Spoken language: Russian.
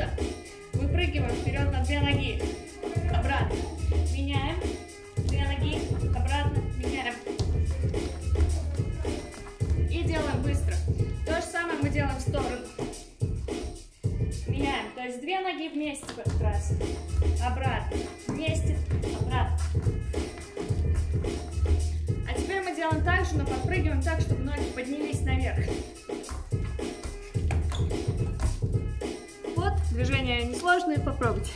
отсюда выпрыгиваем вперед на две ноги. Обратно. Меняем. Две ноги. Обратно. Меняем. И делаем быстро. То же самое мы делаем в сторону. Меняем. То есть две ноги вместе в этот раз. Обратно. Вместе. Обратно. А теперь мы делаем так же, но подпрыгиваем так, чтобы ноги движения несложные, попробуйте.